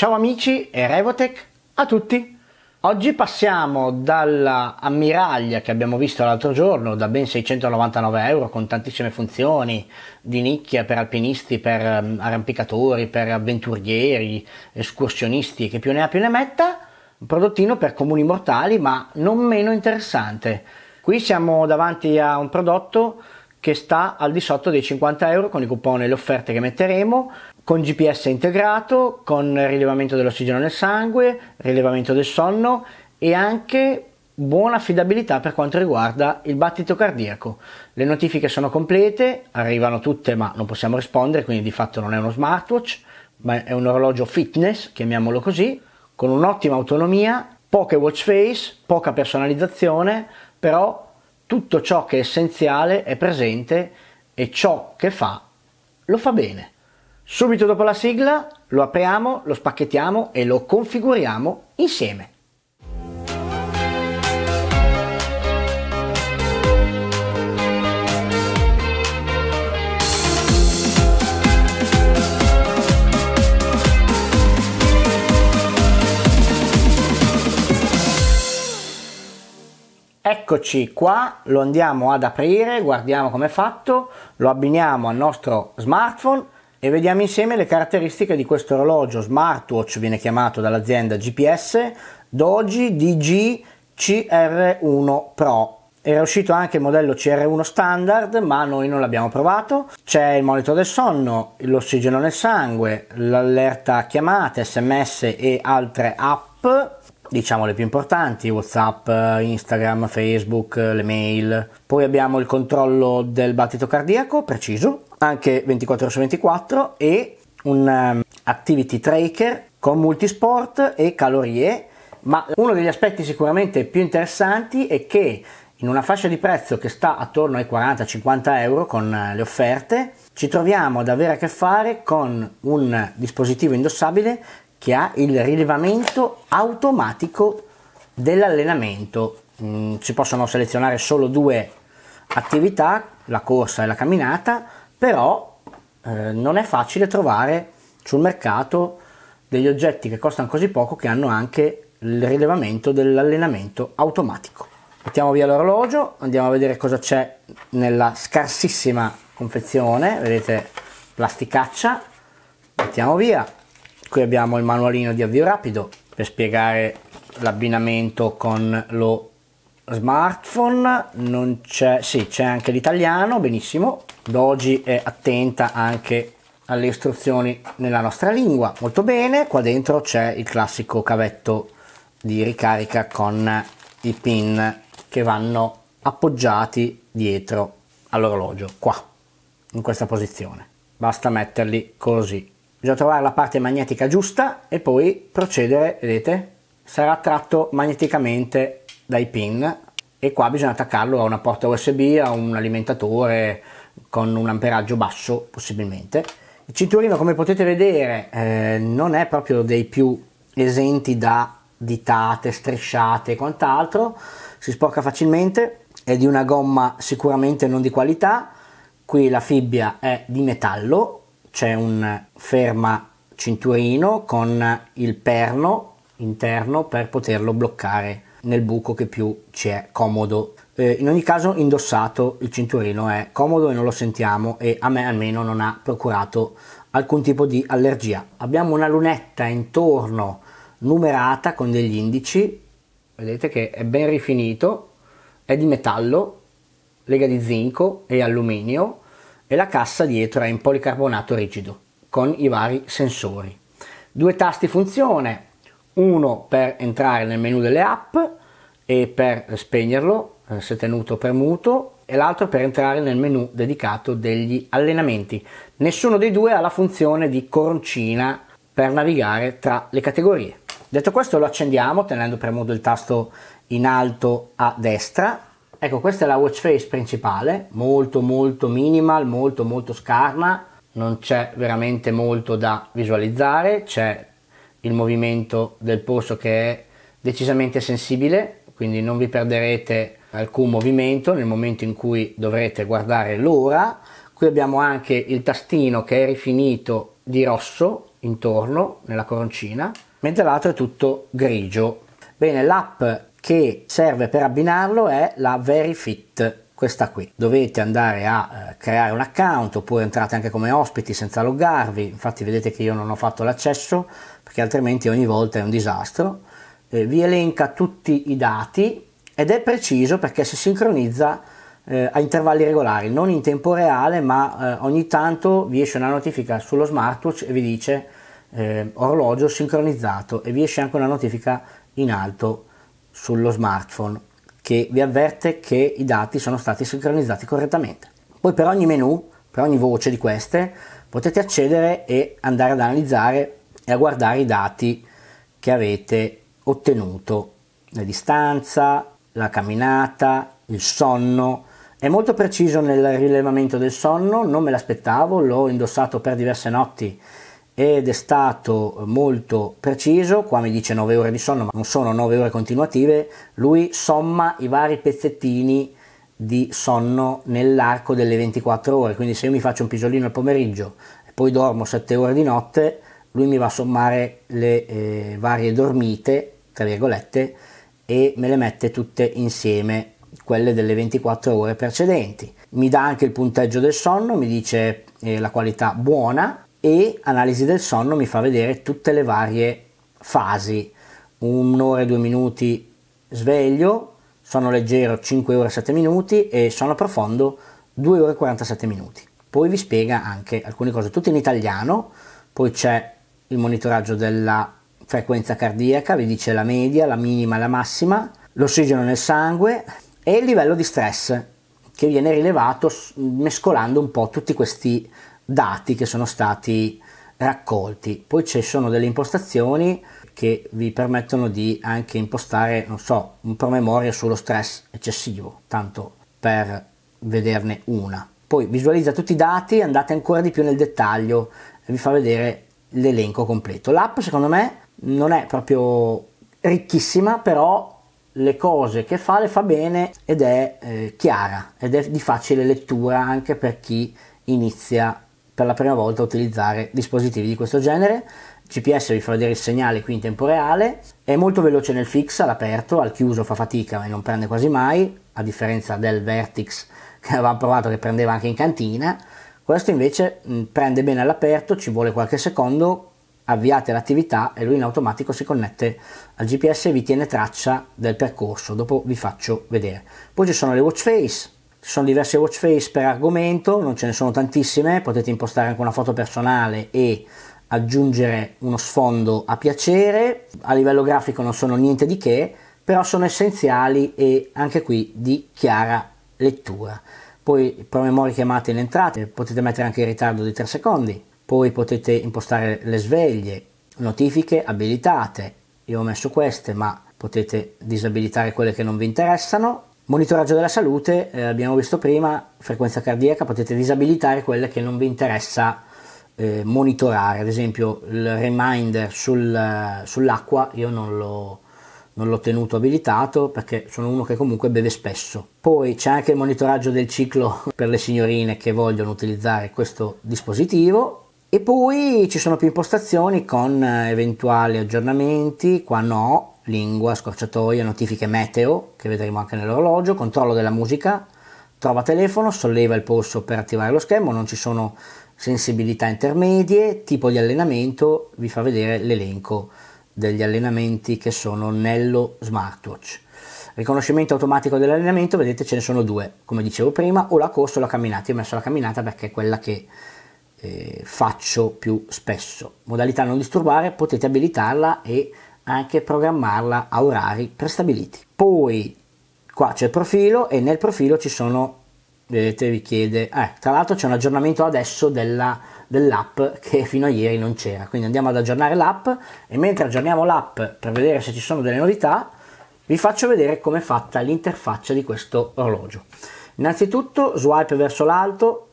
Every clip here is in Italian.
Ciao amici e Revotech a tutti! Oggi passiamo dall'ammiraglia che abbiamo visto l'altro giorno da ben 699 euro con tantissime funzioni di nicchia per alpinisti, per ehm, arrampicatori, per avventurieri, escursionisti che più ne ha più ne metta, un prodottino per comuni mortali ma non meno interessante. Qui siamo davanti a un prodotto che sta al di sotto dei 50 euro con i coupon e le offerte che metteremo, con GPS integrato, con rilevamento dell'ossigeno nel sangue, rilevamento del sonno e anche buona affidabilità per quanto riguarda il battito cardiaco. Le notifiche sono complete, arrivano tutte ma non possiamo rispondere, quindi di fatto non è uno smartwatch, ma è un orologio fitness, chiamiamolo così, con un'ottima autonomia, poche watch face, poca personalizzazione, però tutto ciò che è essenziale è presente e ciò che fa lo fa bene. Subito dopo la sigla lo apriamo, lo spacchettiamo e lo configuriamo insieme. Eccoci qua, lo andiamo ad aprire, guardiamo come è fatto, lo abbiniamo al nostro smartphone e vediamo insieme le caratteristiche di questo orologio smartwatch, viene chiamato dall'azienda GPS, Doji DG CR1 Pro. Era uscito anche il modello CR1 standard, ma noi non l'abbiamo provato. C'è il monitor del sonno, l'ossigeno nel sangue, l'allerta chiamate, sms e altre app diciamo le più importanti, Whatsapp, Instagram, Facebook, le mail. Poi abbiamo il controllo del battito cardiaco preciso, anche 24 ore su 24 e un um, activity tracker con multisport e calorie, ma uno degli aspetti sicuramente più interessanti è che in una fascia di prezzo che sta attorno ai 40-50 euro con uh, le offerte, ci troviamo ad avere a che fare con un dispositivo indossabile che ha il rilevamento automatico dell'allenamento. Mm, si possono selezionare solo due attività, la corsa e la camminata, però eh, non è facile trovare sul mercato degli oggetti che costano così poco che hanno anche il rilevamento dell'allenamento automatico. Mettiamo via l'orologio, andiamo a vedere cosa c'è nella scarsissima confezione, vedete plasticaccia, mettiamo via, Qui abbiamo il manualino di avvio rapido per spiegare l'abbinamento con lo smartphone. Non c'è, sì, c'è anche l'italiano, benissimo. Doji è attenta anche alle istruzioni nella nostra lingua. Molto bene, qua dentro c'è il classico cavetto di ricarica con i pin che vanno appoggiati dietro all'orologio, qua, in questa posizione. Basta metterli così bisogna trovare la parte magnetica giusta e poi procedere, vedete, sarà attratto magneticamente dai pin e qua bisogna attaccarlo a una porta USB, a un alimentatore con un amperaggio basso possibilmente. Il cinturino come potete vedere eh, non è proprio dei più esenti da ditate, strisciate e quant'altro, si sporca facilmente, è di una gomma sicuramente non di qualità, qui la fibbia è di metallo, c'è un ferma cinturino con il perno interno per poterlo bloccare nel buco che più ci è comodo. Eh, in ogni caso indossato il cinturino è comodo e non lo sentiamo e a me almeno non ha procurato alcun tipo di allergia. Abbiamo una lunetta intorno numerata con degli indici, vedete che è ben rifinito, è di metallo, lega di zinco e alluminio e la cassa dietro è in policarbonato rigido con i vari sensori. Due tasti funzione, uno per entrare nel menu delle app e per spegnerlo eh, se tenuto premuto e l'altro per entrare nel menu dedicato degli allenamenti. Nessuno dei due ha la funzione di coroncina per navigare tra le categorie. Detto questo lo accendiamo tenendo premuto il tasto in alto a destra Ecco, questa è la watch face principale, molto molto minimal, molto molto scarna, non c'è veramente molto da visualizzare, c'è il movimento del polso che è decisamente sensibile, quindi non vi perderete alcun movimento nel momento in cui dovrete guardare l'ora. Qui abbiamo anche il tastino che è rifinito di rosso, intorno nella coroncina, mentre l'altro è tutto grigio. Bene, l'app che serve per abbinarlo è la VeryFit, questa qui. Dovete andare a eh, creare un account oppure entrate anche come ospiti senza loggarvi, infatti vedete che io non ho fatto l'accesso perché altrimenti ogni volta è un disastro. Eh, vi elenca tutti i dati ed è preciso perché si sincronizza eh, a intervalli regolari, non in tempo reale, ma eh, ogni tanto vi esce una notifica sullo smartwatch e vi dice eh, orologio sincronizzato e vi esce anche una notifica in alto sullo smartphone che vi avverte che i dati sono stati sincronizzati correttamente. Poi per ogni menu, per ogni voce di queste, potete accedere e andare ad analizzare e a guardare i dati che avete ottenuto, la distanza, la camminata, il sonno. È molto preciso nel rilevamento del sonno, non me l'aspettavo, l'ho indossato per diverse notti ed è stato molto preciso, qua mi dice 9 ore di sonno, ma non sono 9 ore continuative, lui somma i vari pezzettini di sonno nell'arco delle 24 ore, quindi se io mi faccio un pisolino al pomeriggio e poi dormo 7 ore di notte, lui mi va a sommare le eh, varie dormite, tra virgolette, e me le mette tutte insieme, quelle delle 24 ore precedenti. Mi dà anche il punteggio del sonno, mi dice eh, la qualità buona e analisi del sonno mi fa vedere tutte le varie fasi, un'ora e due minuti sveglio, sonno leggero 5 ore e 7 minuti e sonno profondo 2 ore e 47 minuti. Poi vi spiega anche alcune cose, tutte in italiano, poi c'è il monitoraggio della frequenza cardiaca, vi dice la media, la minima la massima, l'ossigeno nel sangue e il livello di stress che viene rilevato mescolando un po' tutti questi dati che sono stati raccolti. Poi ci sono delle impostazioni che vi permettono di anche impostare, non so, un promemoria sullo stress eccessivo, tanto per vederne una. Poi visualizza tutti i dati, andate ancora di più nel dettaglio e vi fa vedere l'elenco completo. L'app secondo me non è proprio ricchissima, però le cose che fa le fa bene ed è eh, chiara ed è di facile lettura anche per chi inizia per la prima volta a utilizzare dispositivi di questo genere. GPS vi fa vedere il segnale qui in tempo reale, è molto veloce nel fix all'aperto, al chiuso fa fatica e non prende quasi mai, a differenza del Vertix che avevamo provato che prendeva anche in cantina. Questo invece mh, prende bene all'aperto, ci vuole qualche secondo, avviate l'attività e lui in automatico si connette al GPS e vi tiene traccia del percorso. Dopo vi faccio vedere. Poi ci sono le watch face, ci sono diverse watch face per argomento, non ce ne sono tantissime, potete impostare anche una foto personale e aggiungere uno sfondo a piacere. A livello grafico non sono niente di che, però sono essenziali e anche qui di chiara lettura. Poi promemoria chiamate in entrate, potete mettere anche il ritardo di 3 secondi, poi potete impostare le sveglie, notifiche abilitate, io ho messo queste ma potete disabilitare quelle che non vi interessano, monitoraggio della salute, eh, abbiamo visto prima, frequenza cardiaca, potete disabilitare quelle che non vi interessa eh, monitorare, ad esempio il reminder sul, sull'acqua io non l'ho, non l'ho tenuto abilitato perché sono uno che comunque beve spesso. Poi c'è anche il monitoraggio del ciclo per le signorine che vogliono utilizzare questo dispositivo e poi ci sono più impostazioni con eh, eventuali aggiornamenti, qua no, lingua, scorciatoia, notifiche meteo, che vedremo anche nell'orologio, controllo della musica, trova telefono, solleva il polso per attivare lo schermo, non ci sono sensibilità intermedie, tipo di allenamento, vi fa vedere l'elenco degli allenamenti che sono nello smartwatch. Riconoscimento automatico dell'allenamento, vedete ce ne sono due, come dicevo prima, o la corsa o la camminata. Io ho messo la camminata perché è quella che eh, faccio più spesso. Modalità non disturbare, potete abilitarla e anche programmarla a orari prestabiliti. Poi qua c'è il profilo e nel profilo ci sono, vedete vi chiede, eh, tra l'altro c'è un aggiornamento adesso della, dell'app che fino a ieri non c'era, quindi andiamo ad aggiornare l'app e mentre aggiorniamo l'app per vedere se ci sono delle novità, vi faccio vedere come è fatta l'interfaccia di questo orologio. Innanzitutto swipe verso l'alto,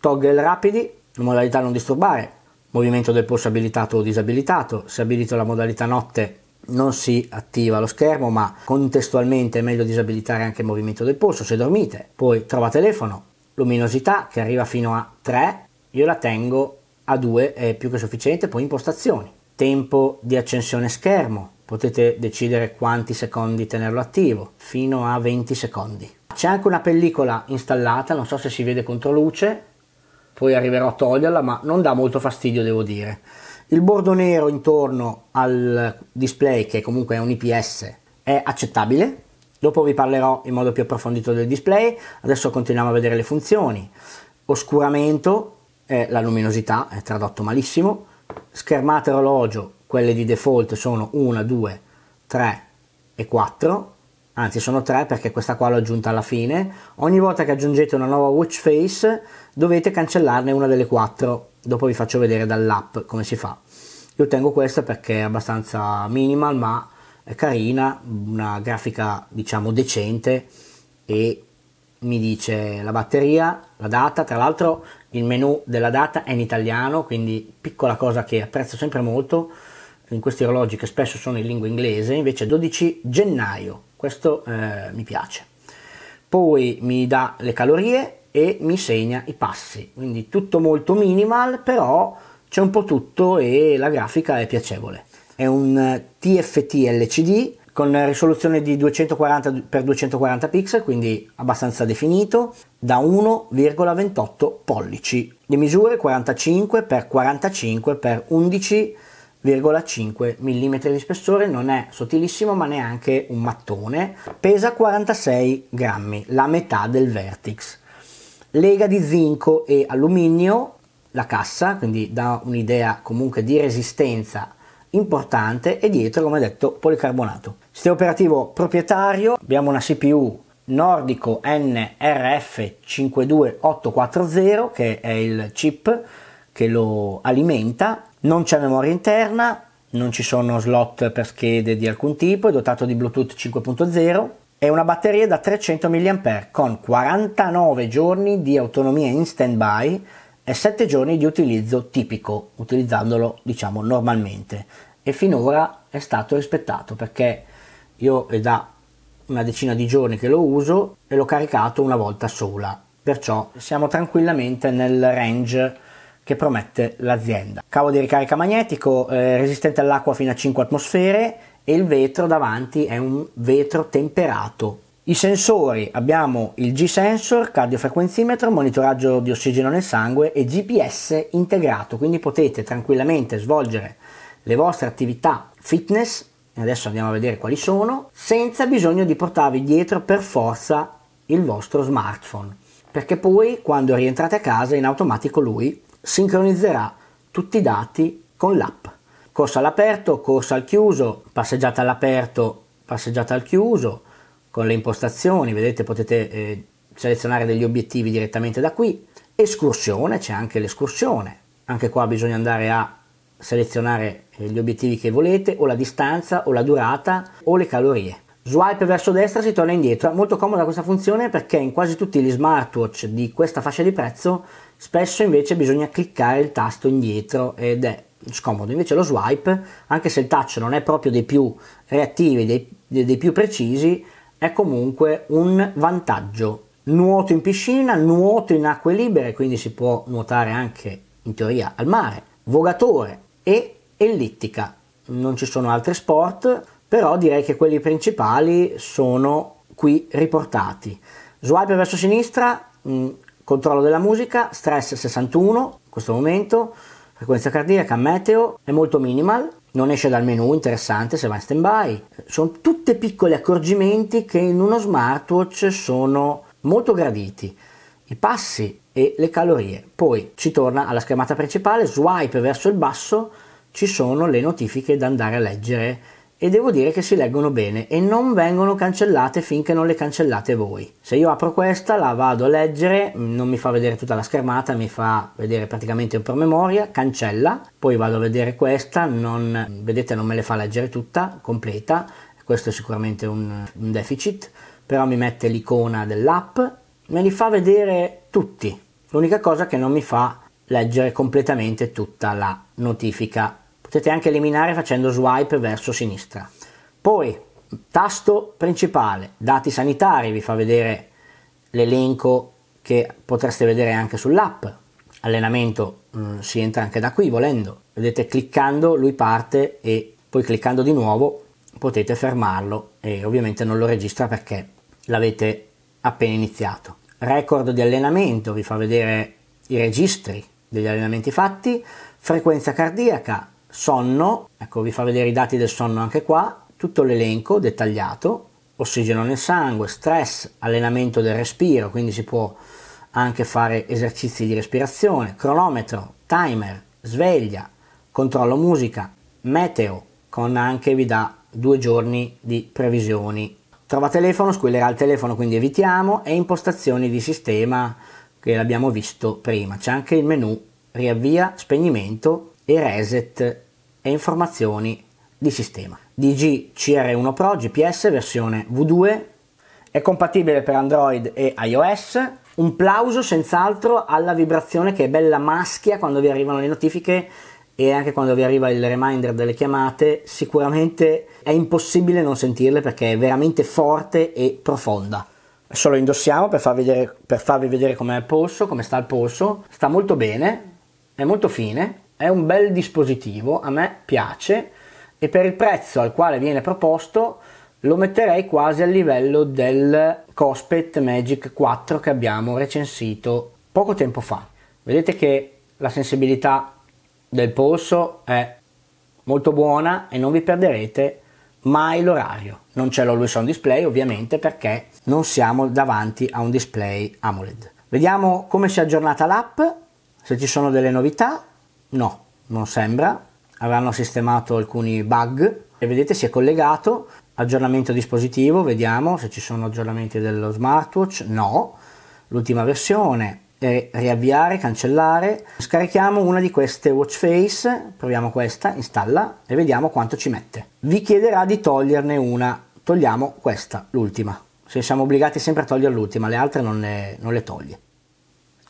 toggle rapidi, modalità non disturbare, movimento del polso abilitato o disabilitato, se abilito la modalità notte non si attiva lo schermo ma contestualmente è meglio disabilitare anche il movimento del polso se dormite poi trova telefono luminosità che arriva fino a 3 io la tengo A2 è più che sufficiente, poi impostazioni, tempo di accensione schermo, potete decidere quanti secondi tenerlo attivo, fino a 20 secondi. C'è anche una pellicola installata, non so se si vede contro luce, poi arriverò a toglierla, ma non dà molto fastidio devo dire. Il bordo nero intorno al display, che comunque è un IPS, è accettabile. Dopo vi parlerò in modo più approfondito del display, adesso continuiamo a vedere le funzioni. Oscuramento, è la luminosità, è tradotto malissimo. Schermate orologio, quelle di default sono 1, 2, 3 e 4, anzi sono 3 perché questa qua l'ho aggiunta alla fine. Ogni volta che aggiungete una nuova watch face dovete cancellarne una delle 4, dopo vi faccio vedere dall'app come si fa. Io tengo questa perché è abbastanza minimal ma è carina, una grafica diciamo decente e mi dice la batteria, la data, tra l'altro il menu della data è in italiano, quindi piccola cosa che apprezzo sempre molto in questi orologi che spesso sono in lingua inglese, invece 12 gennaio, questo eh, mi piace. Poi mi dà le calorie e mi segna i passi, quindi tutto molto minimal, però c'è un po' tutto e la grafica è piacevole. È un TFT LCD con risoluzione di 240x240 pixel, quindi abbastanza definito, da 1,28 pollici. Le misure 45x45 x 11,5 mm di spessore, non è sottilissimo ma neanche un mattone, pesa 46 grammi, la metà del Vertix. Lega di zinco e alluminio la cassa, quindi dà un'idea comunque di resistenza importante e dietro come detto policarbonato. Sistema operativo proprietario, abbiamo una CPU Nordico NRF52840 che è il chip che lo alimenta, non c'è memoria interna, non ci sono slot per schede di alcun tipo, è dotato di Bluetooth 5.0 e una batteria da 300 mAh con 49 giorni di autonomia in standby e 7 giorni di utilizzo tipico, utilizzandolo diciamo normalmente. E finora è stato rispettato perché io è da una decina di giorni che lo uso e l'ho caricato una volta sola, perciò siamo tranquillamente nel range che promette l'azienda. Cavo di ricarica magnetico eh, resistente all'acqua fino a 5 atmosfere e il vetro davanti è un vetro temperato. I sensori abbiamo il G-sensor, cardiofrequenzimetro, monitoraggio di ossigeno nel sangue e GPS integrato, quindi potete tranquillamente svolgere le vostre attività fitness, e adesso andiamo a vedere quali sono, senza bisogno di portarvi dietro per forza il vostro smartphone, perché poi quando rientrate a casa in automatico lui sincronizzerà tutti i dati con l'app. Corsa all'aperto, corsa al chiuso, passeggiata all'aperto, passeggiata al chiuso, con le impostazioni, vedete potete eh, selezionare degli obiettivi direttamente da qui, escursione, c'è anche l'escursione, anche qua bisogna andare a selezionare eh, gli obiettivi che volete o la distanza o la durata o le calorie. Swipe verso destra si torna indietro, molto comoda questa funzione perché in quasi tutti gli smartwatch di questa fascia di prezzo spesso invece bisogna cliccare il tasto indietro ed è scomodo, invece lo swipe, anche se il touch non è proprio dei più reattivi, dei, dei più precisi, è comunque un vantaggio. Nuoto in piscina, nuoto in acque libere, quindi si può nuotare anche in teoria al mare, vogatore e ellittica. Non ci sono altri sport, però direi che quelli principali sono qui riportati. Swipe verso sinistra, mm, controllo della musica, stress 61 in questo momento, frequenza cardiaca, meteo, è molto minimal, non esce dal menu, interessante se va in stand-by. Sono tutti piccoli accorgimenti che in uno smartwatch sono molto graditi. I passi e le calorie. Poi ci torna alla schermata principale, swipe verso il basso, ci sono le notifiche da andare a leggere e devo dire che si leggono bene e non vengono cancellate finché non le cancellate voi. Se io apro questa, la vado a leggere, non mi fa vedere tutta la schermata, mi fa vedere praticamente un promemoria, cancella, poi vado a vedere questa, non, vedete non me le fa leggere tutta, completa, questo è sicuramente un, un deficit, però mi mette l'icona dell'app, me li fa vedere tutti, l'unica cosa che non mi fa leggere completamente tutta la notifica potete anche eliminare facendo swipe verso sinistra. Poi, tasto principale, dati sanitari, vi fa vedere l'elenco che potreste vedere anche sull'app. allenamento mh, si entra anche da qui volendo. Vedete cliccando lui parte e poi cliccando di nuovo potete fermarlo e ovviamente non lo registra perché l'avete appena iniziato. Record di allenamento vi fa vedere i registri degli allenamenti fatti, frequenza cardiaca, sonno, ecco vi fa vedere i dati del sonno anche qua, tutto l'elenco dettagliato, ossigeno nel sangue, stress, allenamento del respiro, quindi si può anche fare esercizi di respirazione, cronometro, timer, sveglia, controllo musica, meteo, con anche vi dà due giorni di previsioni. Trova telefono, squillerà il telefono, quindi evitiamo, e impostazioni di sistema che l'abbiamo visto prima. C'è anche il menu riavvia, spegnimento e reset e informazioni di sistema. DG CR1 Pro GPS versione V2 è compatibile per Android e iOS un plauso senz'altro alla vibrazione che è bella maschia quando vi arrivano le notifiche e anche quando vi arriva il reminder delle chiamate, sicuramente è impossibile non sentirle perché è veramente forte e profonda. Adesso lo indossiamo per, far vedere, per farvi vedere com'è il polso, come sta il polso. Sta molto bene, è molto fine, è un bel dispositivo, a me piace e per il prezzo al quale viene proposto lo metterei quasi a livello del Cospet Magic 4 che abbiamo recensito poco tempo fa. Vedete che la sensibilità del polso è molto buona e non vi perderete mai l'orario. Non c'è l'Always On Display ovviamente perché non siamo davanti a un display AMOLED. Vediamo come si è aggiornata l'app, se ci sono delle novità. No, non sembra. Avranno sistemato alcuni bug. E vedete si è collegato. Aggiornamento dispositivo, vediamo se ci sono aggiornamenti dello smartwatch, no, l'ultima versione, e riavviare, cancellare, scarichiamo una di queste watch face, proviamo questa, installa e vediamo quanto ci mette. Vi chiederà di toglierne una, togliamo questa, l'ultima, se siamo obbligati sempre a togliere l'ultima, le altre non le, non le toglie.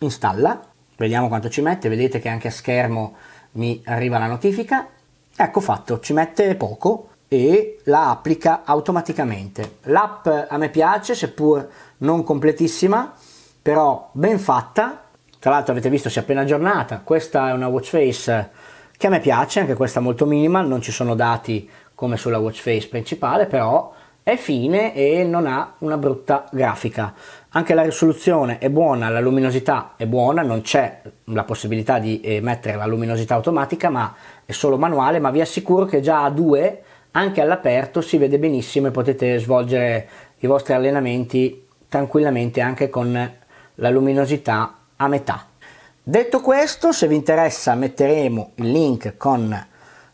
Installa, vediamo quanto ci mette, vedete che anche a schermo mi arriva la notifica, ecco fatto, ci mette poco, e la applica automaticamente. L'app a me piace, seppur non completissima, però ben fatta. Tra l'altro avete visto si è appena aggiornata. Questa è una watch face che a me piace, anche questa molto minimal, non ci sono dati come sulla watch face principale, però è fine e non ha una brutta grafica. Anche la risoluzione è buona, la luminosità è buona, non c'è la possibilità di eh, mettere la luminosità automatica, ma è solo manuale, ma vi assicuro che già a due anche all'aperto si vede benissimo e potete svolgere i vostri allenamenti tranquillamente anche con la luminosità a metà. Detto questo, se vi interessa metteremo il link con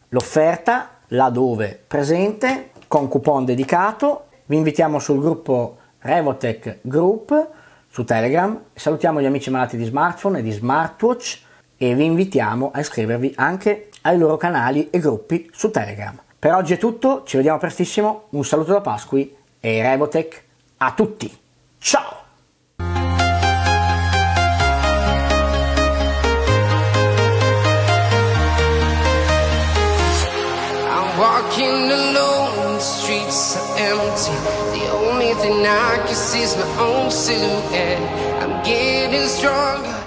l'offerta là dove presente con coupon dedicato. Vi invitiamo sul gruppo Revotech Group su Telegram. Salutiamo gli amici malati di smartphone e di smartwatch e vi invitiamo a iscrivervi anche ai loro canali e gruppi su Telegram. Per oggi è tutto, ci vediamo prestissimo, un saluto da Pasqui e Revotech a tutti. Ciao! I can see my own silhouette. I'm getting stronger.